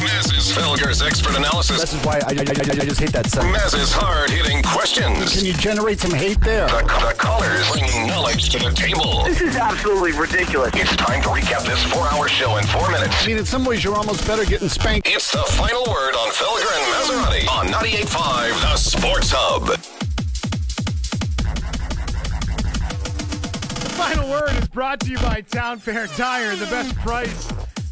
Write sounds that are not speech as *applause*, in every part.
Mazz's Felger's expert analysis. This is why I, I, I, I just hate that sentence. Mazz's hard hitting questions. Can you generate some hate there? The, the callers bringing knowledge to the table. This is absolutely ridiculous. It's time to recap this four hour show in four minutes. I mean, in some ways, you're almost better getting spanked. It's the final word on Felger and Massarotti on 98.5 The Sports Hub. Final word is brought to you by Town Fair Tire. The best price,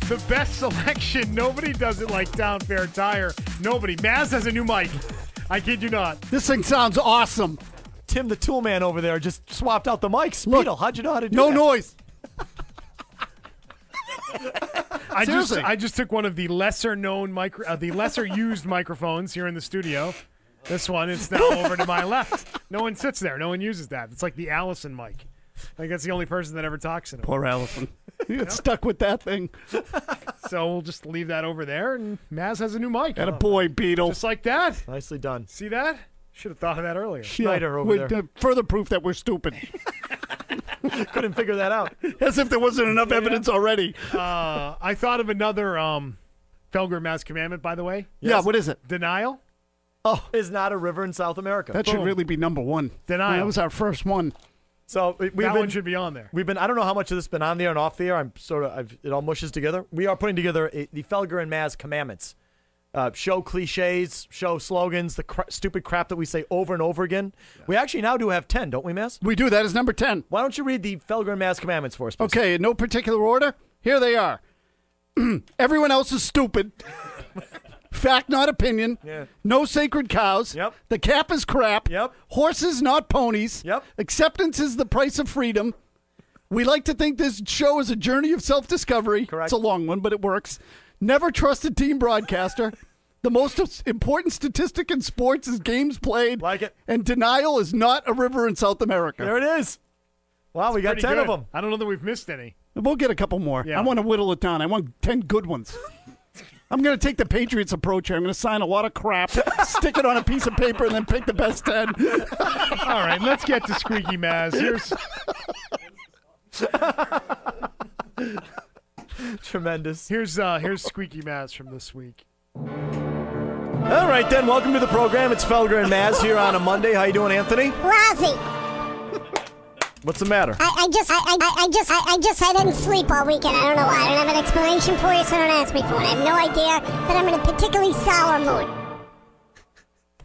the best selection. Nobody does it like Town Fair Tire. Nobody. Mazz has a new mic. I kid you not. This thing sounds awesome. Tim, the tool man over there, just swapped out the mics. Look, Speedle, how'd you know how to do No that? noise. I just Seriously. I just took one of the lesser known micro, uh, the lesser used microphones here in the studio. This one is now over to my left. No one sits there. No one uses that. It's like the Allison mic. I think that's the only person that ever talks in it. Poor Allison. *laughs* You get stuck with that thing. *laughs* So we'll just leave that over there, and Mazz has a new mic. And a boy, Beetle. Just like that. Nicely done. See that? Should have thought of that earlier. Schneider over with, there. uh, further proof that we're stupid. *laughs* Couldn't figure that out. As if there wasn't enough evidence already. Uh, I thought of another um, Felger Mazz commandment, by the way. Yeah, what is it? Denial. Oh, Is not a river in South America. That should Boom. really be number one. Denial. That was our first one. So we- we've that been, one should be on there. We've been. I don't know how much of this has been on there and off the air. I'm sort of. I've, it all mushes together. We are putting together a, the Felger and Mazz commandments. Uh, show cliches, show slogans, the cra- stupid crap that we say over and over again. We actually now do have ten, don't we, Mazz? We do that as number 10. Why don't you read the Felger and Mazz commandments for us? please? Okay, in no particular order. Here they are. *clears throat* Everyone else is stupid. *laughs* Fact, not opinion. Yeah. No sacred cows. Yep. The cap is crap. Yep. Horses, not ponies. Yep. Acceptance is the price of freedom. We like to think this show is a journey of self discovery. Correct. It's a long one, but it works. Never trust a team broadcaster. *laughs* The most important statistic in sports is games played. Like it. And denial is not a river in South America. There it is. Wow, we got ten good. of them. I don't know that we've missed any. We'll get a couple more. Yeah. I want to whittle it down. I want 10 good ones. *laughs* I'm going to take the Patriots approach here. I'm going to sign a lot of crap, stick it on a piece of paper, and then pick the best 10. *laughs* All right, let's get to Squeaky Mazz. Here's Tremendous. here's uh, here's Squeaky Mazz from this week. All right, then. Welcome to the program. It's Felger and Mazz here on a Monday. How you doing, Anthony? Lousy. What's the matter? I, I just, I, I, I just, I, I just, I didn't sleep all weekend. I don't know why. I don't have an explanation for you, so don't ask me for it. I have no idea, but I'm in a particularly sour mood.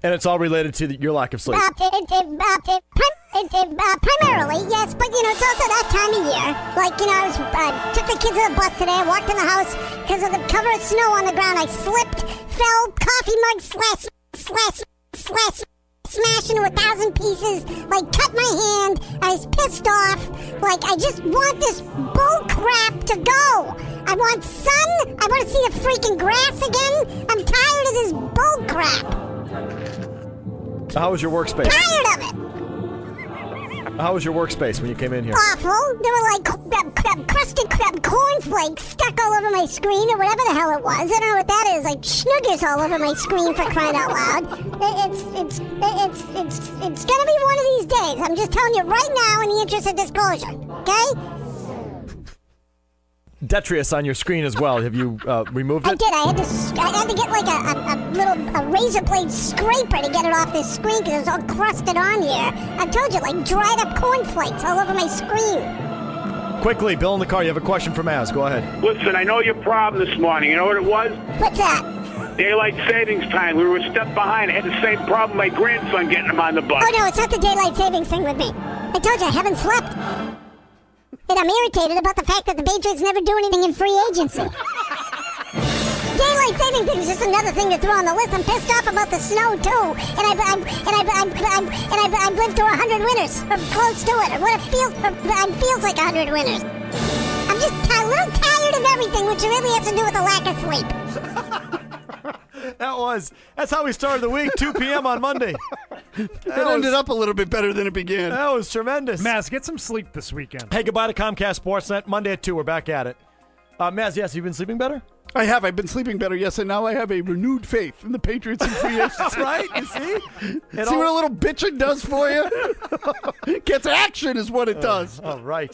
And it's all related to the, your lack of sleep. Uh, it, it, uh, it, prim- uh, primarily, yes, but you know, it's also that time of year. Like, you know, I was, uh, took the kids to the bus today. I walked in the house because of the cover of snow on the ground. I slipped, fell, coffee mug slash, slash, slash, smashed into a thousand pieces, like cut my hand. I was pissed off. Like, I just want this bull crap to go. I want sun. I want to see the freaking grass again. I'm tired of this bull crap. So how was your workspace? Tired of it. How was your workspace when you came in here? awful. There were like crab, crab, crusted crab cornflakes stuck all over my screen or whatever the hell it was. I don't know what that is. Like schnuggers all over my screen for crying out loud. It's it's it's it's it's gonna be one of these days. I'm just telling you right now in the interest of disclosure. Okay? Detrius on your screen as well. Have you uh, removed I it? did. I had to. s- I had to get like a, a, a little a razor blade scraper to get it off this screen because it's all crusted on here. I told you, like dried up cornflakes all over my screen. Quickly, Bill in the car. You have a question for Mazz. Go ahead. Listen, I know your problem this morning. You know what it was? What's that? Daylight savings time. We were a step behind. I had the same problem my grandson getting him on the bus. Oh no, it's not the daylight savings thing with me. I told you I haven't slept. I'm irritated about the fact that the Patriots never do anything in free agency. Daylight saving thing is just another thing to throw on the list. I'm pissed off about the snow too, and I've, I've and I've, I've and I've, I've lived through a hundred winters, or close to it, or what it feels, or it feels like a hundred winters. I'm just a little tired of everything, which really has to do with the lack of sleep. *laughs* That was. That's how we started the week. 2 p.m. on Monday. *laughs* It ended up a little bit better than it began. That was tremendous. Mazz, get some sleep this weekend. Hey, goodbye to Comcast Sportsnet. Monday at 2. We're back at it. Uh, Mazz, yes, you've been sleeping better? I have. I've been sleeping better, yes, and now I have a renewed faith in the Patriots and free *laughs* agency. That's right. You see? It See all- what a little bitching does for you? Gets action is what it does. All right.